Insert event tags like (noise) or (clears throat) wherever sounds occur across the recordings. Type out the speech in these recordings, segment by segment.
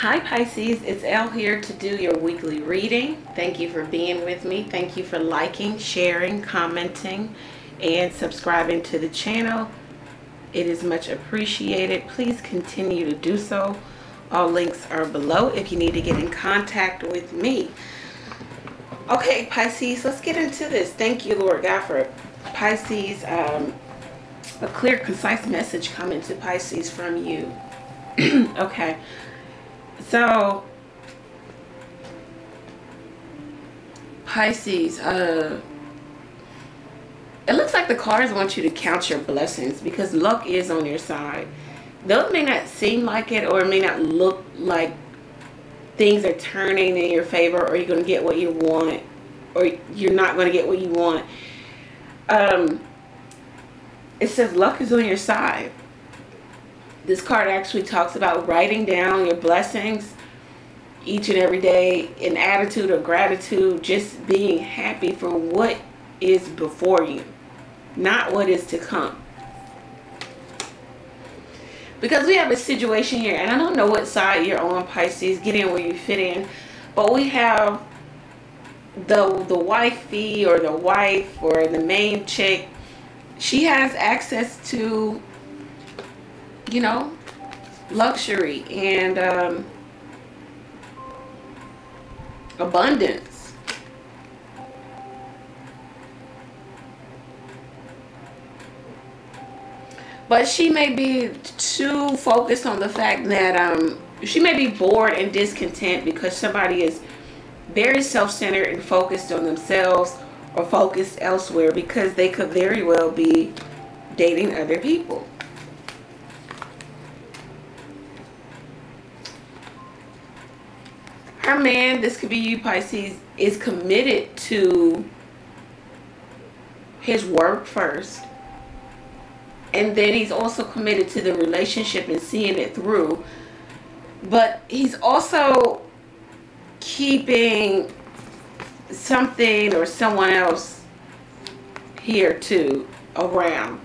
Hi Pisces, it's Elle here to do your weekly reading. Thank you for being with me. Thank you for liking, sharing, commenting, and subscribing to the channel. It is much appreciated. Please continue to do so. All links are below if you need to get in contact with me. Okay, Pisces, let's get into this. Thank you, Lord God, for Pisces. Um, a clear, concise message coming to Pisces from you. (clears throat) okay. So, Pisces, uh, it looks like the cards want you to count your blessings because luck is on your side. Though it may not seem like it or it may not look like things are turning in your favor or you're going to get what you want or you're not going to get what you want. Um, it says luck is on your side this card actually talks about writing down your blessings each and every day an attitude of gratitude just being happy for what is before you not what is to come. Because we have a situation here and I don't know what side you're on Pisces get in where you fit in but we have the the wifey or the wife or the main chick. She has access to you know, luxury and um, abundance. But she may be too focused on the fact that um, she may be bored and discontent because somebody is very self-centered and focused on themselves or focused elsewhere because they could very well be dating other people. Man, this could be you Pisces, is committed to his work first. And then he's also committed to the relationship and seeing it through. But he's also keeping something or someone else here too around.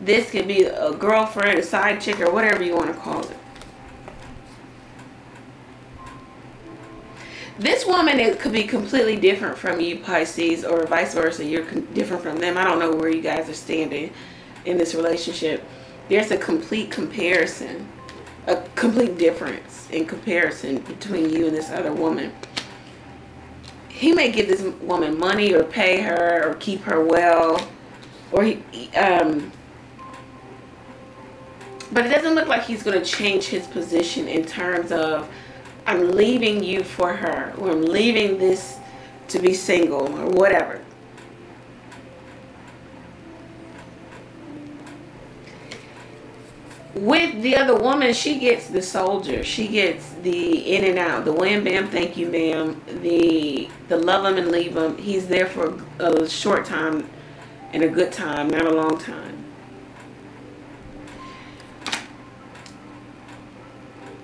This could be a girlfriend, a side chick, or whatever you want to call it. This woman it could be completely different from you, Pisces, or vice versa. You're different from them. I don't know where you guys are standing in this relationship. There's a complete comparison, a complete difference in comparison between you and this other woman. He may give this woman money or pay her or keep her well, or he, um, but it doesn't look like he's going to change his position in terms of I'm leaving you for her or I'm leaving this to be single or whatever. With the other woman, she gets the soldier. She gets the in and out, the wham bam, thank you ma'am, the the love him and leave him. He's there for a short time and a good time, not a long time.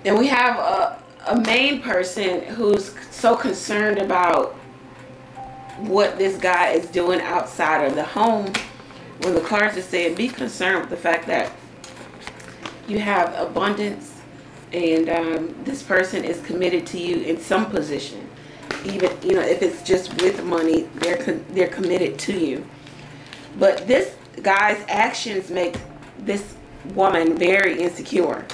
And we have a a main person who's so concerned about what this guy is doing outside of the home when the cards are saying be concerned with the fact that you have abundance and um, this person is committed to you in some position. Even you know if it's just with money they're they're committed to you. But this guy's actions make this woman very insecure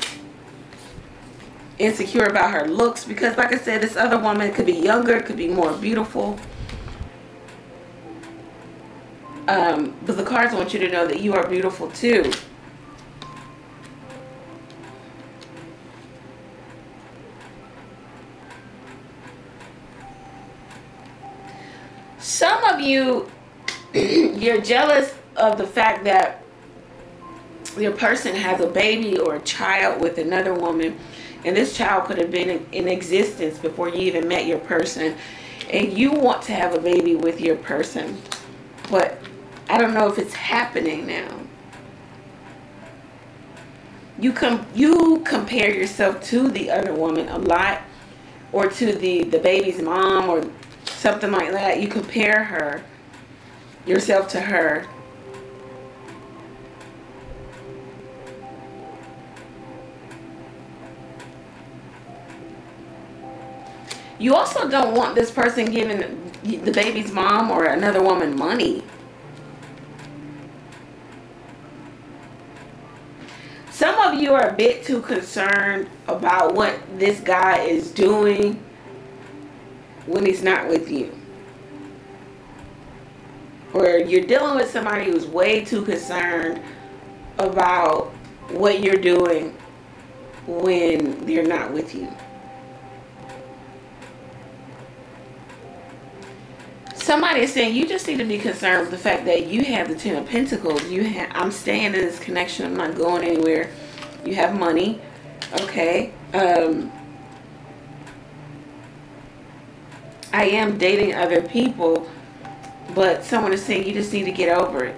insecure about her looks because like I said this other woman could be younger could be more beautiful. Um, but the cards want you to know that you are beautiful too. Some of you (clears throat) you're jealous of the fact that your person has a baby or a child with another woman and this child could have been in existence before you even met your person. And you want to have a baby with your person. But I don't know if it's happening now. You come you compare yourself to the other woman a lot or to the the baby's mom or something like that. You compare her yourself to her You also don't want this person giving the baby's mom or another woman money. Some of you are a bit too concerned about what this guy is doing when he's not with you. Or you're dealing with somebody who's way too concerned about what you're doing when they're not with you. Somebody is saying you just need to be concerned with the fact that you have the Ten of Pentacles. You have I'm staying in this connection. I'm not going anywhere. You have money. Okay. Um I am dating other people, but someone is saying you just need to get over it.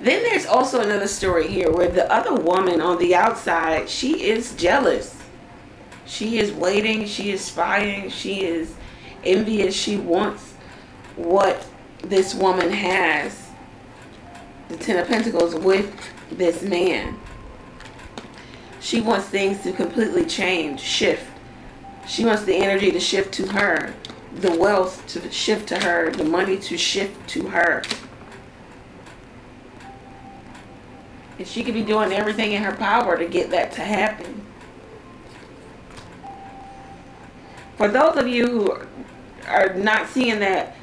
Then there's also another story here where the other woman on the outside, she is jealous. She is waiting, she is spying, she is envious, she wants what this woman has, the Ten of Pentacles, with this man. She wants things to completely change, shift. She wants the energy to shift to her, the wealth to shift to her, the money to shift to her. And she could be doing everything in her power to get that to happen. For those of you who are not seeing that,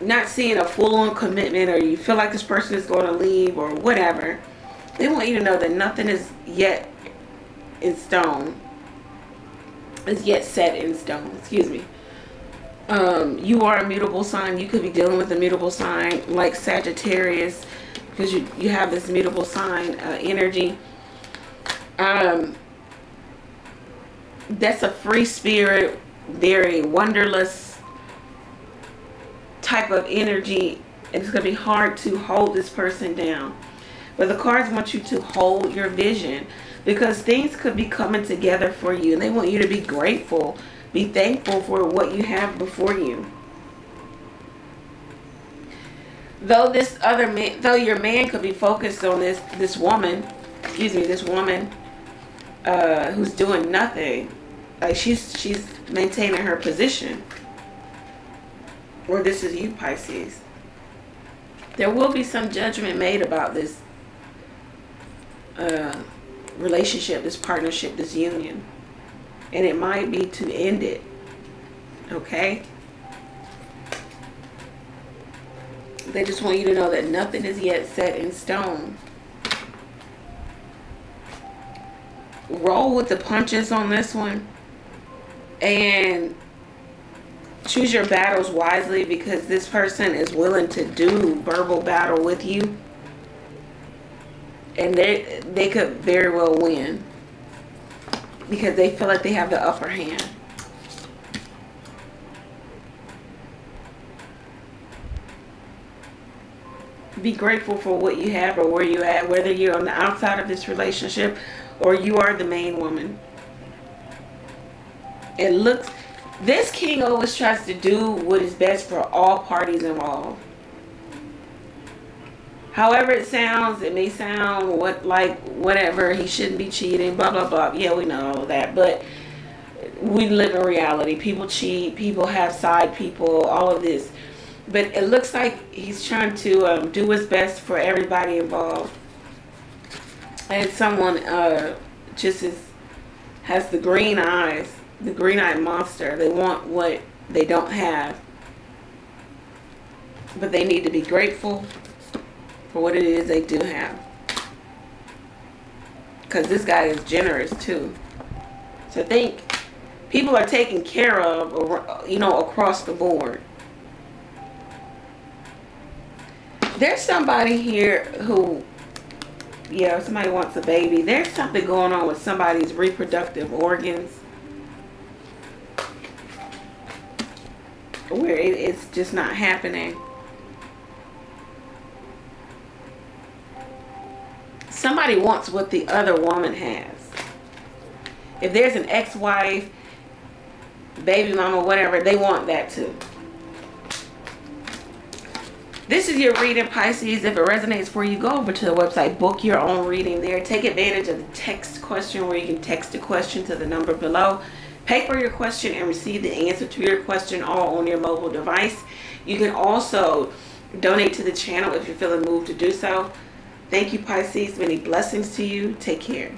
not seeing a full-on commitment or you feel like this person is going to leave or whatever, they want you to know that nothing is yet in stone. Is yet set in stone. Excuse me. Um, you are a mutable sign. You could be dealing with a mutable sign like Sagittarius because you, you have this mutable sign uh, energy. Um, that's a free spirit, very wonderless type of energy. It's going to be hard to hold this person down. But the cards want you to hold your vision because things could be coming together for you. And they want you to be grateful, be thankful for what you have before you. though this other man, though your man could be focused on this this woman, excuse me, this woman uh, who's doing nothing, like she's she's maintaining her position. Or this is you, Pisces. There will be some judgment made about this uh, relationship, this partnership, this union. And it might be to end it. Okay? They just want you to know that nothing is yet set in stone. Roll with the punches on this one. And choose your battles wisely because this person is willing to do verbal battle with you. And they, they could very well win. Because they feel like they have the upper hand. be grateful for what you have or where you're at, whether you're on the outside of this relationship or you are the main woman. It looks, this king always tries to do what is best for all parties involved. However it sounds, it may sound what like whatever, he shouldn't be cheating, blah, blah, blah. Yeah, we know all that. But we live in reality. People cheat, people have side people, all of this but it looks like he's trying to um, do his best for everybody involved. And someone uh, just is, has the green eyes, the green-eyed monster. They want what they don't have. But they need to be grateful for what it is they do have. Because this guy is generous too. So think people are taken care of, you know, across the board. there's somebody here who yeah somebody wants a baby there's something going on with somebody's reproductive organs where it, it's just not happening somebody wants what the other woman has if there's an ex-wife baby mama whatever they want that too this is your reading, Pisces. If it resonates for you, go over to the website, book your own reading there. Take advantage of the text question where you can text a question to the number below. Pay for your question and receive the answer to your question all on your mobile device. You can also donate to the channel if you're feeling moved to do so. Thank you, Pisces. Many blessings to you. Take care.